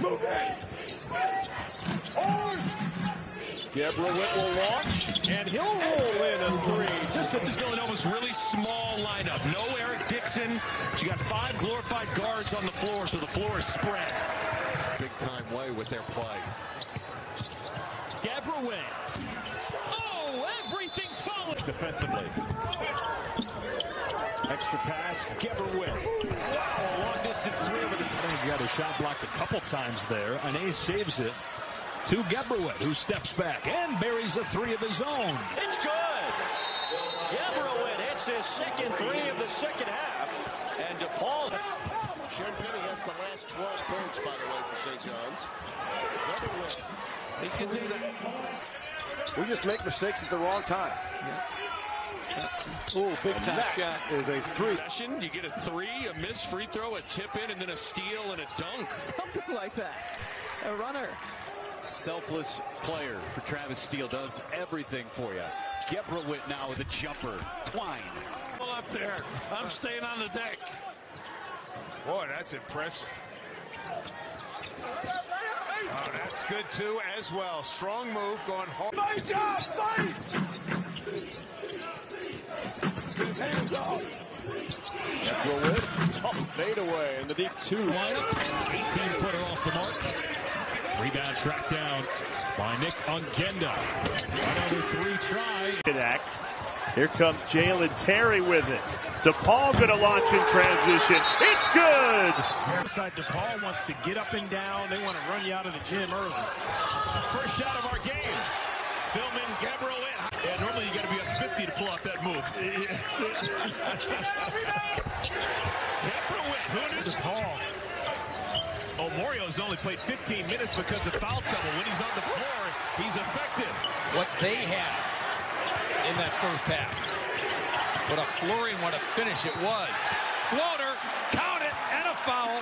Move it. On. Gebrewhit will launch, and he'll roll in a three. Just a Villanova's really small lineup. No Eric Dixon. You got five glorified guards on the floor, so the floor is spread. Big time way with their play. Gebrewhit. Oh, everything's falling. Defensively. Extra pass, Gebrewhit. Long distance swing with the time. Got a shot blocked a couple times there. Anei saves it to Gebrewhit, who steps back and buries a three of his own. It's good. Gebrewhit hits his second three of the second half. And DePaul. Champagnie has the last 12 points, by the way, for St. John's. Gebrewhit. He can do that. We just make mistakes at the wrong time. Ooh, big time that shot. is a three. You get a three, a missed free throw, a tip in, and then a steal and a dunk. Something like that. A runner. Selfless player for Travis Steele does everything for you. Gebrewhit now with a jumper. Twine. Up there. I'm staying on the deck. Boy, that's impressive. Oh, that's good too as well. Strong move going hard. Fight job, fight! Hands off. Gebrewhit, tough fade away in the deep two. Lineup, 18 footer off the mark. Rebound tracked down by Nick Ongenda. Another three try. Connect. Here comes Jalen Terry with it. DePaul going to launch in transition. It's good. Inside DePaul wants to get up and down. They want to run you out of the gym early. First shot of our game. Philmon Gebrewhit. Yeah, normally you got to be up 50 to pull off that move. Gebrewhit, who knew? DePaul. Omorio's only played 15 minutes because of foul trouble. When he's on the floor, he's effective. What they had in that first half. What a flurry and what a finish it was. Floater, count it, and a foul.